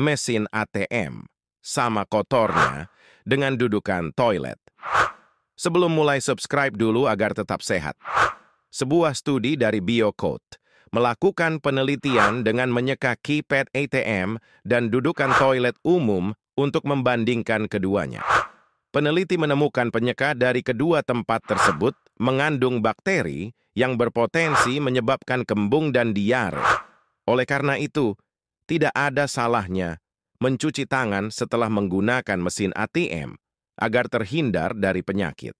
mesin ATM, sama kotornya dengan dudukan toilet. Sebelum mulai subscribe dulu agar tetap sehat. Sebuah studi dari BioCode melakukan penelitian dengan menyeka keypad ATM dan dudukan toilet umum untuk membandingkan keduanya. Peneliti menemukan penyeka dari kedua tempat tersebut mengandung bakteri yang berpotensi menyebabkan kembung dan diare. Oleh karena itu, tidak ada salahnya mencuci tangan setelah menggunakan mesin ATM agar terhindar dari penyakit.